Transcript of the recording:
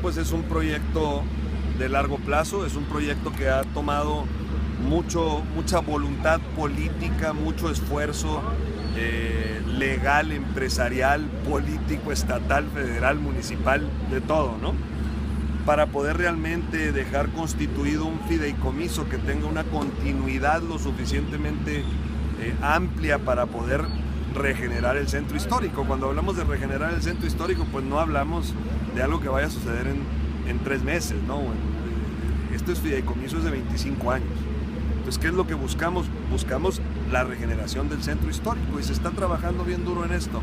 Pues es un proyecto de largo plazo, es un proyecto que ha tomado mucho, mucha voluntad política, mucho esfuerzo eh, legal, empresarial, político, estatal, federal, municipal, de todo, ¿no? Para poder realmente dejar constituido un fideicomiso que tenga una continuidad lo suficientemente eh, amplia para poder regenerar el centro histórico. Cuando hablamos de regenerar el centro histórico, pues no hablamos de algo que vaya a suceder en, en tres meses, ¿no? Esto es fideicomiso de 25 años. Entonces, ¿qué es lo que buscamos? Buscamos la regeneración del centro histórico y se está trabajando bien duro en esto.